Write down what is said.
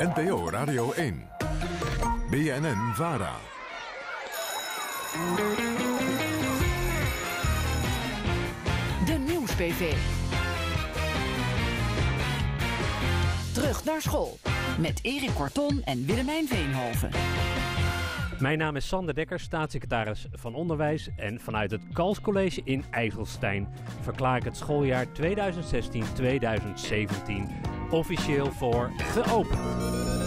NPO Radio 1. BNN Vara. De Nieuws-PV. Terug naar school. Met Erik Korton en Willemijn Veenhoven. Mijn naam is Sander Dekker, staatssecretaris van Onderwijs. En vanuit het Kalscollege in IJsselstein verklaar ik het schooljaar 2016-2017 officieel voor geopend.